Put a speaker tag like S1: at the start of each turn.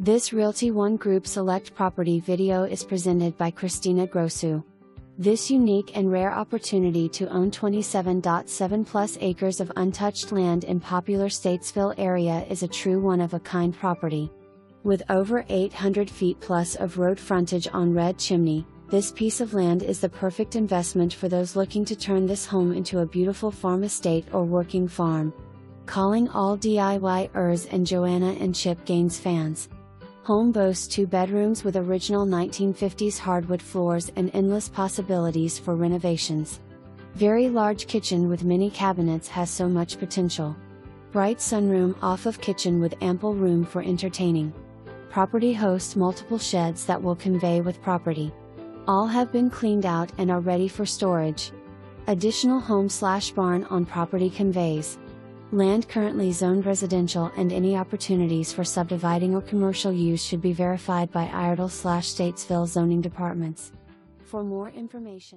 S1: This Realty One Group Select property video is presented by Cristina Grossu. This unique and rare opportunity to own 27.7 plus acres of untouched land in popular Statesville area is a true one of a kind property. With over 800 feet plus of road frontage on Red Chimney, this piece of land is the perfect investment for those looking to turn this home into a beautiful farm estate or working farm. Calling all DIYers and Joanna and Chip Gaines fans. Home boasts two bedrooms with original 1950s hardwood floors and endless possibilities for renovations. Very large kitchen with many cabinets has so much potential. Bright sunroom off of kitchen with ample room for entertaining. Property hosts multiple sheds that will convey with property. All have been cleaned out and are ready for storage. Additional home slash barn on property conveys. Land currently zoned residential and any opportunities for subdividing or commercial use should be verified by Iredell slash Statesville zoning departments. For more information